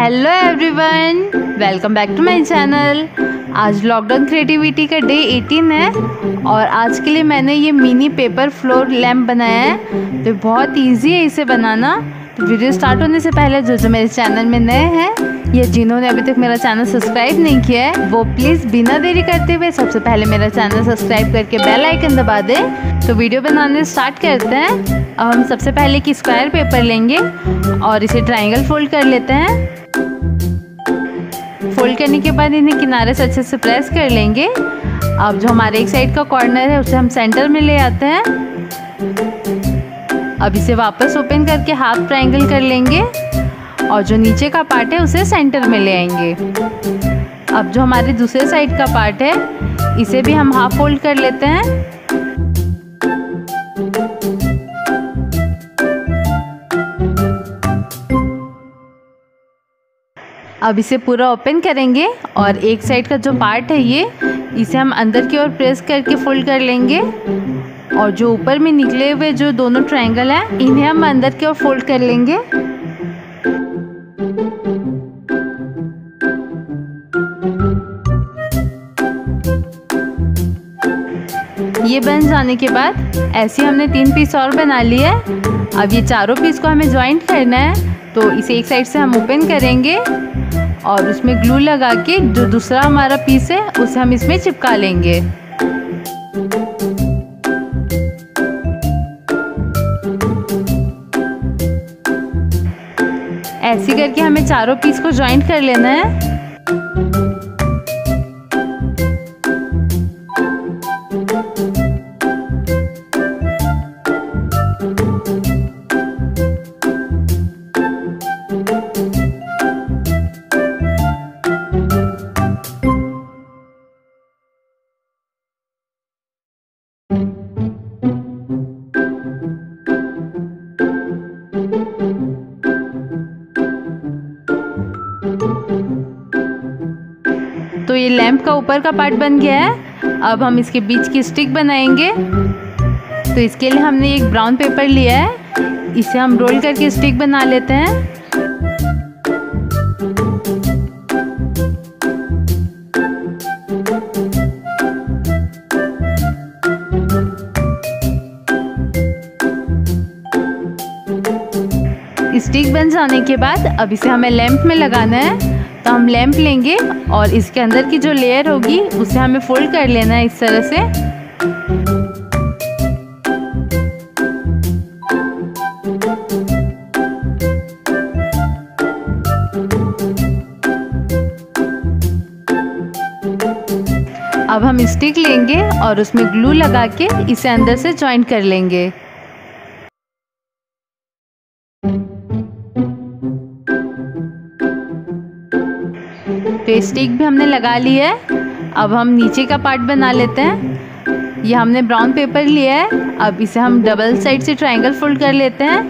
Hello everyone welcome back to my channel आज lockdown creativity का day 18 है और आज के लिए मैंने ये मिनी पेपर फ्लोर लैम्प बनाया है। तो बहुत इजी है इसे बनाना। तो वीडियो स्टार्ट होने से पहले जो जो मेरे चैनल में नए हैं या जिन्होंने अभी तक मेरा चैनल सब्सक्राइब नहीं किया है, वो प्लीज़ बिना देरी करते हुए सबसे पहले मेरा चैनल सब्सक्राइब करके बेल आइकन दबा दें। तो वीडियो बनाने स्टार्ट करते हैं। अब हम सबसे पहले एक स्क्वायर पेपर लेंगे और इसे ट्राइंगल फोल्ड कर लेते हैं। फोल्ड करने के बाद इन्हें किनारे से अच्छे से प्रेस कर लेंगे। अब जो हमारे एक साइड का कॉर्नर है, उसे हम सेंटर में ले आते हैं। अब इसे वापस ओपन करके हाफ़ ट्रायंगल कर लेंगे और जो नीचे का पार्ट है, उसे सेंटर में ले आएँगे। अब जो हमारे दूसरे साइड का पार्ट है, इसे भी हम हाफ़ फोल्ड कर लेते हैं। अब इसे पूरा ओपन करेंगे और एक साइड का जो पार्ट है ये, इसे हम अंदर की ओर प्रेस करके फोल्ड कर लेंगे। और जो ऊपर में निकले हुए जो दोनों ट्रायंगल हैं, इन्हें हम अंदर की ओर फोल्ड कर लेंगे। ये बन जाने के बाद ऐसे हमने तीन पीस और बना लिए अब ये चारों पीस को हमें ज्वाइंट करना है तो इसे एक साइड से हम ओपन करेंगे। और उसमें ग्लू लगा के जो दूसरा हमारा पीस है, उसे हम इसमें चिपका लेंगे। ऐसे करके हमें चारों पीस को ज्वाइंट कर लेना है। लैंप का ऊपर का पार्ट बन गया है। अब हम इसके बीच की स्टिक बनाएँगे। तो इसके लिए हमने एक ब्राउन पेपर लिया है। इसे हम रोल करके स्टिक बना लेते हैं। स्टिक बन जाने के बाद अब इसे हमें लैंप में लगाना है। तो हम लैंप लेंगे और इसके अंदर की जो लेयर होगी, उसे हमें फोल्ड कर लेना है इस तरह से। अब हम स्टिक लेंगे और उसमें ग्लू लगा के इसे अंदर से ज्वाइन कर लेंगे। तो स्टिक भी हमने लगा ली है। अब हम नीचे का पार्ट बना लेते हैं। ये हमने ब्राउन पेपर लिया है। अब इसे हम डबल साइड से ट्रायंगल फोल्ड कर लेते हैं।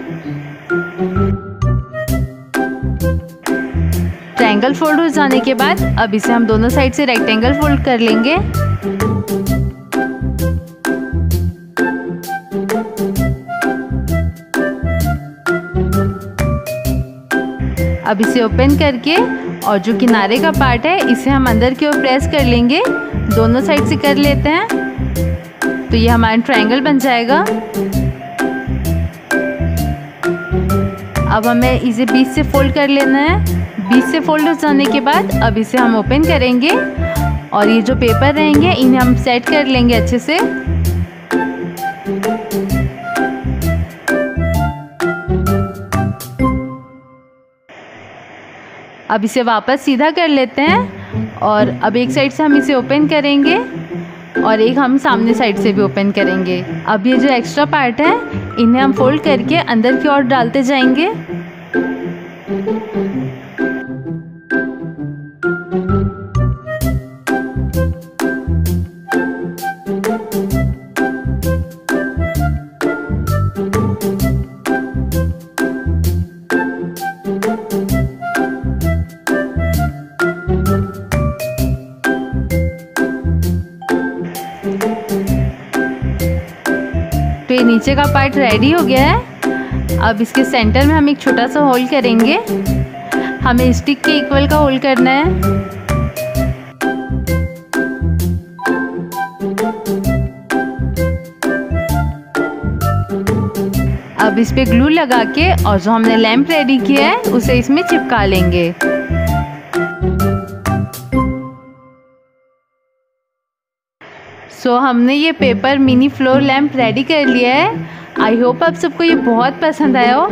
ट्रायंगल फोल्ड हो जाने के बाद अब इसे हम दोनों साइड से रेक्टेंगल फोल्ड कर लेंगे। अब इसे ओपन करके और जो किनारे का पार्ट है, इसे हम अंदर की ओर प्रेस कर लेंगे। दोनों साइड से कर लेते हैं। तो ये हमारा ट्रायंगल बन जाएगा। अब हमें इसे बीच से फोल्ड कर लेना है। बीच से फोल्ड हो जाने के बाद अब इसे हम ओपन करेंगे। और ये जो पेपर रहेंगे, इन्हें हम सेट कर लेंगे अच्छे से। अब इसे वापस सीधा कर लेते हैं और अब एक साइड से हम इसे ओपन करेंगे और एक हम सामने साइड से भी ओपन करेंगे। अब ये जो एक्स्ट्रा पार्ट है, इन्हें हम फोल्ड करके अंदर की ओर डालते जाएँगे। ये नीचे का पार्ट रेडी हो गया है। अब इसके सेंटर में हम एक छोटा सा होल करेंगे। हमें स्टिक के इक्वल का होल्ड करना है। अब इस पे ग्लू लगा के, और जो हमने लैंप रेडी किया है, उसे इसमें चिपका लेंगे। सो so, हमने ये paper mini floor lamp ready कर लिया है। आई होप आप सबको ये बहुत पसंद आया हो।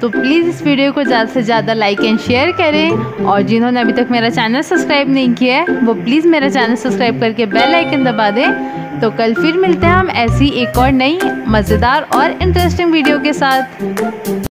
तो प्लीज़ इस वीडियो को ज़्यादा से ज़्यादा लाइक एंड शेयर करें। और जिन्होंने अभी तक मेरा चैनल सब्सक्राइब नहीं किया है वो प्लीज़ मेरा चैनल सब्सक्राइब करके बेल आइकन दबा दें। तो कल फिर मिलते हैं हम ऐसी एक और नई मज़ेदार और इंटरेस्टिंग वीडियो के साथ।